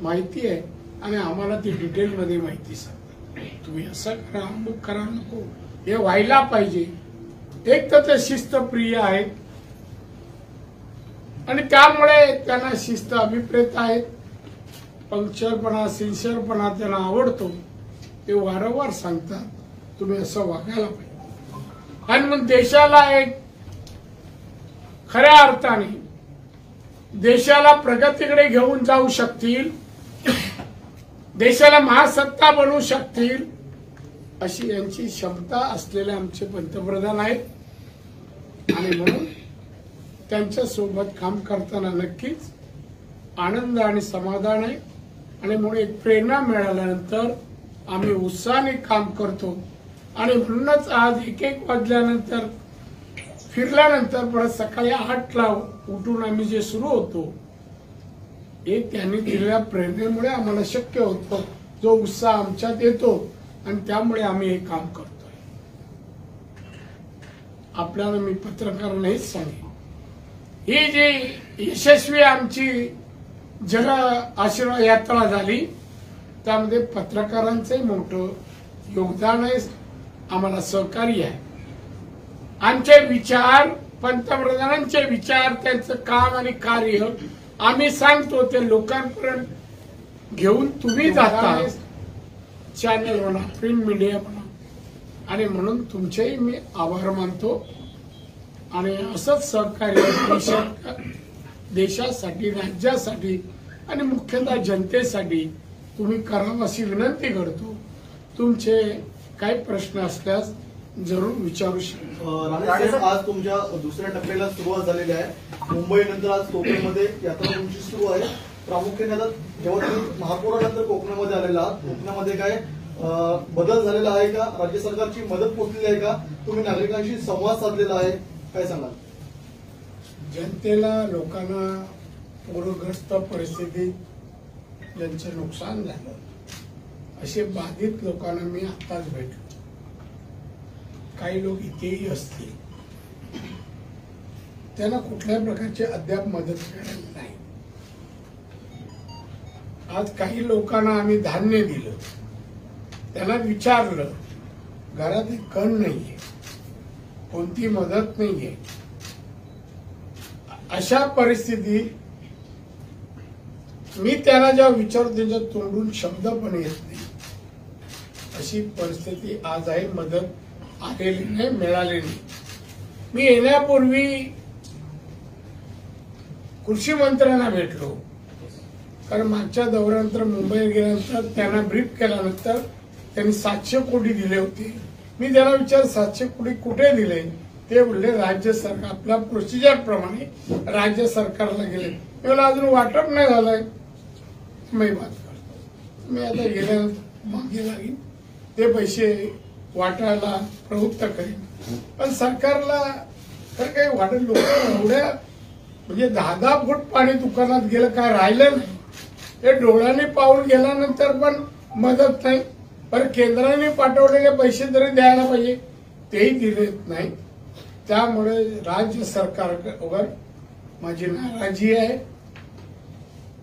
माहिती आहे. आणि आम्हाला ती डिटेलमध्ये माहिती सांगतात. तुम्ही असं करा अमुक करा नको. हे व्हायला पाहिजे. एक तर ते शिस्तप्रिय आहेत. आणि त्यामुळे त्यांना शिस्त अभिप्रेत आहेत. पंक्चरपणा सिन्सिअरपणा त्यांना आवडतो. ते वारंवार सांगतात. तुम्ही असं वागायला पाहिजे. आणि मग देशाला एक खऱ्या अर्थाने देशाला प्रगतीकडे घेऊन जाऊ शकतील देशाला महासत्ता बनवू शकतील अशी यांची क्षमता असलेले आमचे पंतप्रधान आहेत. आणि म्हणून त्यांच्यासोबत काम करताना नक्कीच आनंद आणि समाधान आहे. आणि म्हणून एक प्रेरणा मिळाल्यानंतर आम्ही उत्साहाने काम करतो. आणि म्हणूनच आज एक एक वाजल्यानंतर फिरल्यानंतर परत सकाळी आठला उठून आम्ही जे सुरू होतो हे त्यांनी दिलेल्या प्रेरणेमुळे आम्हाला शक्य होतं. जो उत्साह आमच्यात येतो आणि त्यामुळे आम्ही हे काम करतोय. आपल्याला मी पत्रकार नाहीच सांगेन. ही जी यशस्वी आमची जन आशीर्वाद यात्रा झाली त्यामध्ये पत्रकारांचंही मोठं योगदान आहे आम्हाला सहकार्य आहे. आमचे विचार पंतप्रधानांचे विचार त्यांचं काम आणि कार्य आम्ही सांगतो ते लोकांपर्यंत घेऊन तुम्ही जाता. चॅनल म्हणा प्रिंट मीडिया म्हणा. आणि म्हणून तुमचेही मी आभार मानतो. आणि असंच सहकार्य देशासाठी राज्यासाठी आणि मुख्यतः जनतेसाठी तुम्ही करावं अशी विनंती करतो. तुमचे काही प्रश्न असल्यास जरूर विचारू शकता आज तुमच्या दुसऱ्या टप्प्याला सुरुवात झालेली आहे. मुंबई नंतर आज कोकणमध्ये यात्रा तुमची सुरू आहे. प्रामुख्याने आता जेव्हा तुम्ही महापौरानंतर कोकणामध्ये आलेला आहात कोकणामध्ये काय बदल झालेला आहे का? राज्य सरकारची मदत पोचलेली आहे का? तुम्ही नागरिकांशी संवाद साधलेला आहे. काय सांगाल? जनतेला लोकांना पूरग्रस्त परिस्थितीत ज्यांचं नुकसान झालं. असे बाधित लोकांना मी आताच भेटलो. काही लोक इथेही असतील. त्यांना कुठल्याही प्रकारची अद्याप मदत मिळाली नाही. आज काही लोकांना आम्ही धान्य दिलं. त्यांना विचारलं घरात एक कण नाहीये. कोणती मदत नाहीये? अशा परिस्थिती मी त्यांना जेव्हा विचारतो त्यांच्या तोंडून शब्द पण येत नाही. अशी परिस्थिती आज आहे. मदत आलेली नाही मिळालेली. नाही. मी येण्यापूर्वी कृषी मंत्र्यांना भेटलो. कारण मागच्या दौऱ्यानंतर मुंबईत गेल्यानंतर त्यांना ब्रीफ केल्यानंतर त्यांनी सातशे कोटी दिले होते. मी त्यांना विचार सातशे कोटी कुठे दिले? ते बोलले राज्य सरकार आपल्या प्रोसिजर प्रमाणे राज्य सरकारला गेले. मला अजून वाटप नाही झालंय. मी बात करतो. मी आता गेल्यानंतर मागे लागेन. ते पैसे वाटायला प्रवृत्त करेन. पण सरकारला तर काही वाटेल लोक एवढ्या म्हणजे दहा दहा फूट पाणी दुकानात गेलं काय राहिलं नाही. ते डोळ्याने पाहून गेल्यानंतर पण मदत नाही. पण केंद्राने पाठवलेले पैसे तरी द्यायला पाहिजे. तेही दिलेत नाही. त्यामुळे राज्य सरकारवर माझी नाराजी आहे.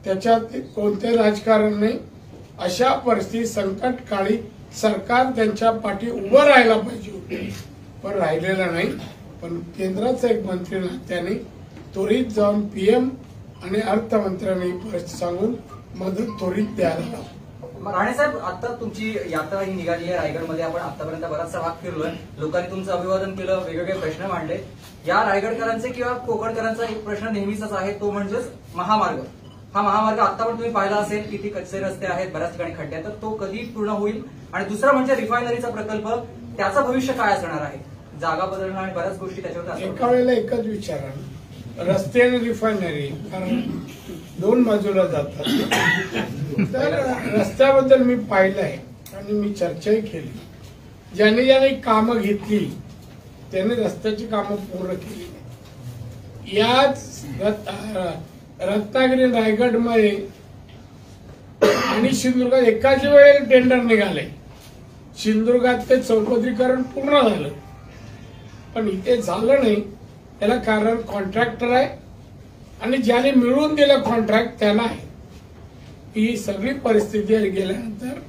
त्याच्यात कोणते राजकारण नाही. अशा परिस्थिती संकटकाळी सरकार त्यांच्या पाठी उभं राहायला पाहिजे पण राहिलेलं नाही. पण केंद्राचा एक मंत्री नात्याने त्वरित जाऊन पीएम आणि अर्थमंत्र्यांनी परिस्थिती सांगून मदत त्वरित द्यायला लावली. राणे साहेब आता तुमची यात्रा ही निघाली आहे. रायगडमध्ये आपण आतापर्यंत बराचसा भाग फिरलोय. लोकांनी तुमचं अभिवादन केलं वेगवेगळे प्रश्न मांडले. या रायगडकरांचे किंवा कोकणकरांचा एक प्रश्न नेहमीचाच आहे तो म्हणजेच महामार्ग. हा महामार्ग आता पण तुम्ही पाहिला असेल किती कच्चे रस्ते आहेत बऱ्याच ठिकाणी खड्डे तर तो कधी पूर्ण होईल. आणि दुसरा म्हणजे रिफायनरीचा प्रकल्प त्याचं भविष्य काय असणार आहे? जागा बदलणं आणि बऱ्याच गोष्टी त्याच्यावर एका वेळेला एकच विचारा रस्ते आणि रिफायनरी कारण दोन बाजूला जातात. तर रस्त्याबद्दल मी पाहिलंय आणि मी चर्चाही केली. ज्याने ज्याने कामं घेतली त्याने रस्त्याची कामं पूर्ण केली. याच रत्नागिरी रायगडमध्ये आणि सिंधुदुर्गात एकाच वेळेला टेंडर निघाले. सिंधुदुर्गात ते चौपदरीकरण पूर्ण झालं. पण इथे झालं नाही. त्याला कारण कॉन्ट्रॅक्टर आहे. आणि ज्याने मिळवून दिलं कॉन्ट्रॅक्ट त्याला आहे. ही सगळी परिस्थिती गेल्यानंतर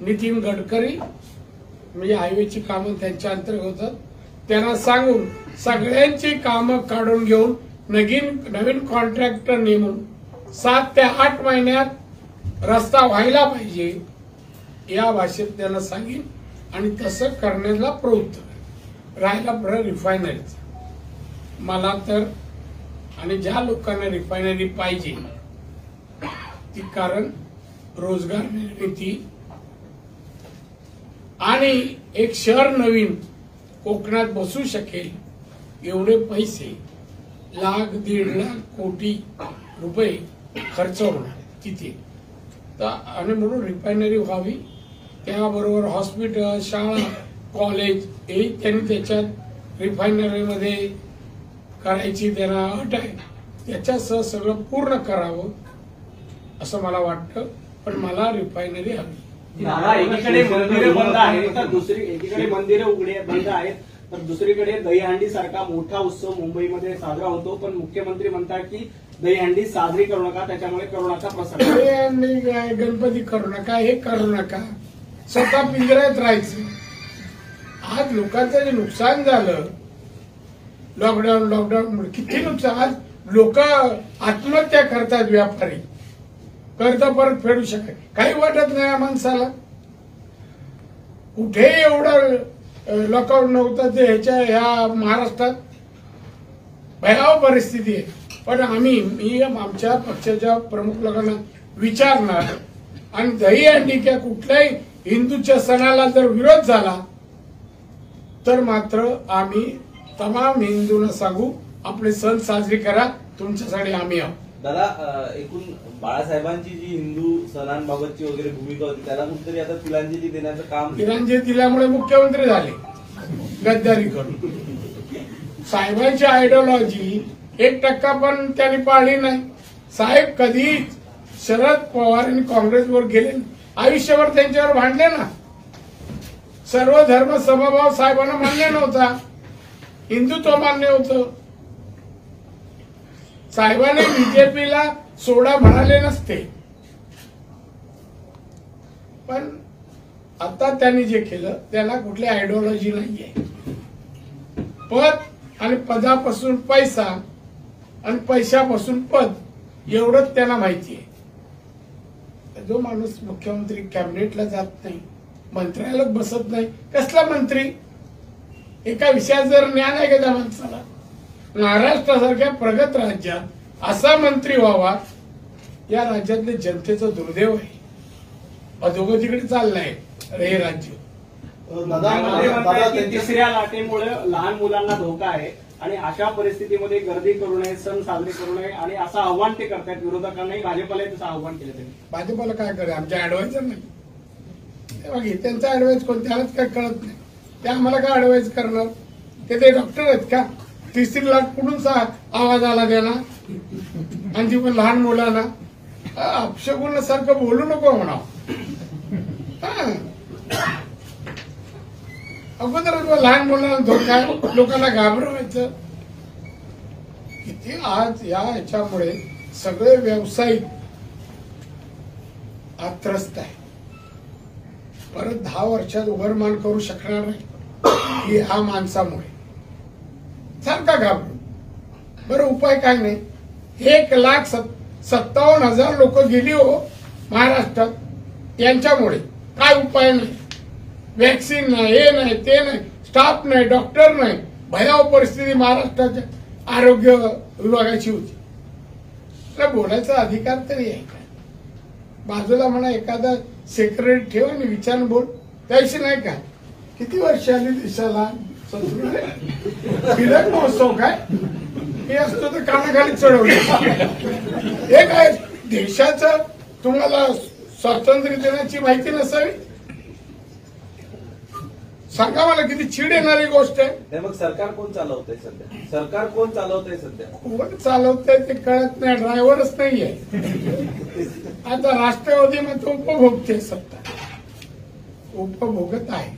नितीन गडकरी म्हणजे हायवेची कामं त्यांच्या अंतर्गत होतात. त्यांना सांगून सगळ्यांची कामं काढून घेऊन नवीन नवीन कॉन्ट्रॅक्टर नेमून सात ते आठ महिन्यात रस्ता व्हायला पाहिजे या भाषेत त्यांना सांगेन आणि तसं करण्याला प्रवृत्त राहिला प्रश्न रिफायनरीचा मला तर आणि ज्या लोकांना रिफायनरी पाहिजे ती कारण रोजगार निर्मिती आणि एक शहर नवीन कोकणात बसू शकेल एवढे पैसे लाख दीड लाख कोटी रुपये खर्च होणार तिथे. तर आणि म्हणून रिफायनरी व्हावी त्याबरोबर हॉस्पिटल शाळा कॉलेज हे त्यांनी त्याच्यात रिफायनरीमध्ये करायची त्यांना अट आहे. त्याच्यासह सगळं पूर्ण करावं असं मला वाटतं पण मला रिफायनरी हवी. एकीकडे मंदिरे बंद आहेत तर दुसरी एकीकडे मंदिरे उघडे बंद आहेत. तर दुसरीकडे दहीहंडी सारखा मोठा उत्सव मुंबईमध्ये साजरा होतो. पण मुख्यमंत्री म्हणतात की दहीहंडी साजरी करू नका त्याच्यामुळे करोनाचा प्रसार काय गणपती करू नका हे करू नका. स्वतः पिंजऱ्यात राहायचं. आज लोकांचं जे नुकसान झालं लॉकडाऊन लॉकडाऊन किती नुकसान आज लोक आत्महत्या करतात व्यापारी. कर्ज परत फेडू शकत काही वाटत नाही या माणसाला. कुठेही एवढं लॉकआउट नव्हतं ते ह्याच्या ह्या महाराष्ट्रात भयाव परिस्थिती आहे. पण आम्ही मी आमच्या पक्षाच्या प्रमुख लोकांना विचारणार आणि दही अंडी किंवा कुठल्याही हिंदूच्या सणाला जर विरोध झाला तर मात्र आम्ही तमाम हिंदूंना सांगू आपले सण साजरे करा तुमच्यासाठी आम्ही आहोत. दादा एकूण बाळासाहेबांची जी हिंदू सणांबाबतची वगैरे भूमिका होती त्याला कुठतरी आता तिलांजली देण्याचं काम तिलांजली दिल्यामुळे मुख्यमंत्री झाले गद्दारी करून साहेबांची आयडिओलॉजी एक टक्का पण त्यांनी पाळली नाही. साहेब कधीच शरद पवार आणि काँग्रेसवर गेले आयुष्यभर त्यांच्यावर भांडले ना. सर्व धर्म समभाव साहेबांना मान्य नव्हता. हिंदुत्व मान्य होतं. साहेबांनी बीजेपीला सोडा म्हणाले नसते. पण आता त्यांनी जे केलं त्याला कुठली आयडिओलॉजी नाहीये. पद आणि पदापासून पैसा आणि पैशापासून पद एवढंच त्यांना माहिती आहे जो माणूस मुख्यमंत्री कॅबिनेटला जात नाही मंत्र्यालयात बसत नाही कसला मंत्री? एका विषयात जर ज्ञान आहे का त्या माणसाला? महाराष्ट्रासारख्या प्रगत राज्यात असा मंत्री व्हावा या राज्यातले जनतेचं दुर्दैव आहे. अधोगतीकडे चाललंय हे राज्य. तिसऱ्या लाटेमुळे लहान मुलांना धोका आहे आणि अशा परिस्थितीमध्ये गर्दी करू नये सण साजरे करू नये आणि असं आव्हान ते करतायत. विरोधकांनाही भाजपलाही तसं आव्हान केलं त्यांनी. भाजपाला काय करे आमच्या ऍडवायझर नाही. बघ, त्यांचा ऍडवाइस कोण त्यालाच काय कळत नाही. ते आम्हाला काय ऍडवाइस करणार? ते ते डॉक्टर आहेत का? तिसरी लाट कुठून सा आवाज आला त्याला? आणि ती पण लहान मुलांना अपशगुन सारखं बोलू नको म्हणा अगोदर लहान मुलांना धोका लोकांना घाबरवायचं? किती आज या ह्याच्यामुळे सगळे व्यावसायिक आज त्रस्त आहे परत दहा वर्षात उभरमान करू शकणार नाही. ही ह्या माणसामुळे. सारखा घाबरू? बरं उपाय काय नाही. एक लाख सत- सत्तावन्न हजार लोक गेली हो महाराष्ट्रात. यांच्यामुळे काय उपाय नाही. वॅक्सिन नाही हे नाही ते नाही स्टाफ नाही डॉक्टर नाही. भयाव परिस्थिती महाराष्ट्राच्या आरोग्य विभागाची होती. तर बोलायचा अधिकार तरी आहे का? बाजूला म्हणा एखादा सेक्रेटरी ठेव आणि विचार बोल. त्याशी नाही का? किती वर्ष आली देशाला टिळक महोत्सव काय? हे असतं तर कानाखाली चढवलं. हे काय देशाचं तुम्हाला स्वातंत्र्य देण्याची माहिती नसावी? सांगा मला किती चीड येणारी गोष्ट आहे. मग सरकार कोण चालवतंय सध्या? सरकार कोण चालवतंय सध्या? कोण चालवतंय ते कळत नाही ड्रायव्हरच नाहीये आता राष्ट्रवादी मात्र उपभोगते सत्ता. उपभोगत आहे.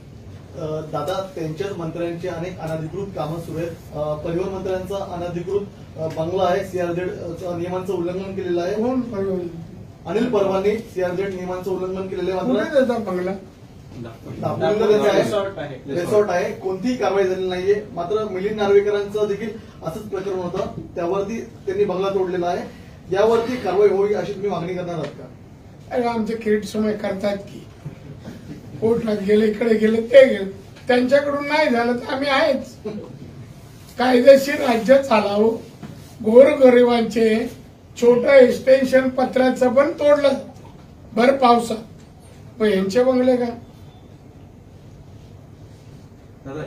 दादा त्यांच्याच मंत्र्यांची अनेक अनधिकृत कामं सुरू आहेत. परिवहन मंत्र्यांचा अनधिकृत बंगला आहे. सीआरझेड नियमांचं उल्लंघन केलेलं आहे. कोण अनिल परवानी सीआरझेड नियमांचं उल्लंघन केलेले देता बंगला? आहे. रिसॉर्ट आहे. रिसॉर्ट आहे. कोणतीही कारवाई झालेली नाहीये. मात्र मिलिंद नार्वेकरांचं देखील असंच प्रकरण होतं. त्यावरती त्यांनी बंगला तोडलेला आहे. यावरती कारवाई होईल अशी तुम्ही मागणी करणार आहात का? अरे आमचे किरीट समय करतात की. कोर्टात गेले इकडे गेले ते गेले. त्यांच्याकडून नाही झालं तर आम्ही आहेच. कायदेशीर राज्य चालावं. गोरगरिबांचे छोटं एक्सटेन्शन पत्राचं पण तोडलं. भर पावसात. मग यांचे बंगले का?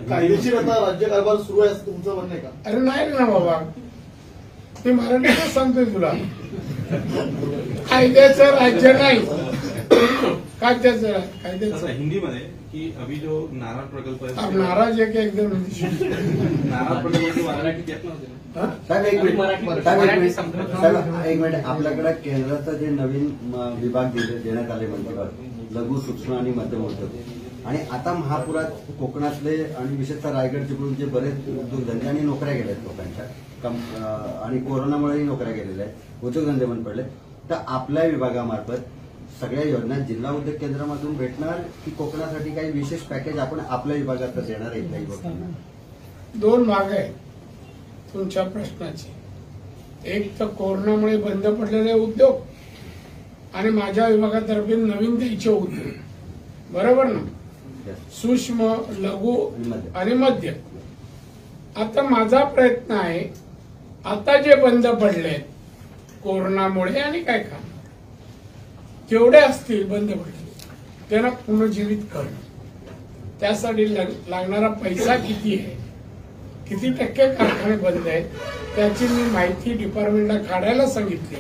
कायदेशीर आता राज्य कारभार सुरू आहे असं तुमचं म्हणणं आहे का? अरे नाही ना बाबा. मी मराठीतच सांगतोय तुला. कायद्याचं राज्य नाही. हिंदी मध्ये की अभी जो नारा प्रकल्प है आप नाराज आहे की एकदम नारा प्रकल्प एक मिनिट. आपल्याकडे केंद्राचं जे नवीन विभाग दिले देण्यात आले मंत्रिमंडळ लघु सूक्ष्म आणि मध्यम उद्योग. आणि आता महापुरात कोकणातले आणि विशेषतः रायगड चिपळूणचे बरेच उद्योगधंदे आणि नोकऱ्या गेल्या आहेत लोकांच्या आणि कोरोनामुळेही नोकऱ्या गेलेल्या आहेत उद्योगधंदे बंद पडले तर आपल्या विभागामार्फत सगळ्या योजना जिल्हा उद्योग केंद्रामधून भेटणार की कोकणासाठी काही विशेष पॅकेज आपण आपल्या विभागात देणार आहे दोन भाग आहेत तुमच्या प्रश्नाचे. एक तर कोरोनामुळे बंद पडलेले उद्योग आणि माझ्या विभागातर्फे नवीन द्यायचे उद्योग. बरोबर ना. सूक्ष्म लघु. आणि मध्य आता माझा प्रयत्न आहे आता जे बंद पडले कोरोनामुळे आणि काय का जेवढे असतील बंद पडले त्यांना पुनर्जीवित करणं. त्यासाठी लग- लागणारा पैसा किती आहे? किती टक्के कारखाने बंद आहेत? त्याची मी माहिती डिपार्टमेंटला काढायला सांगितली.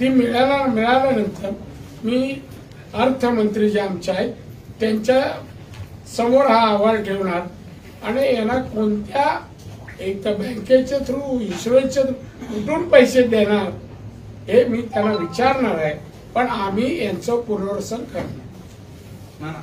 ती मिळाला मिळाल्यानंतर मी अर्थमंत्री जे आमचे आहेत त्यांच्यासमोर हा अहवाल ठेवणार. आणि यांना कोणत्या एक तर बँकेच्या थ्रू इन्शुरन्सच्या थ्रू कुठून पैसे देणार हे मी त्यांना विचारणार आहे. पण आम्ही यांचं पुनर्वसन करणार.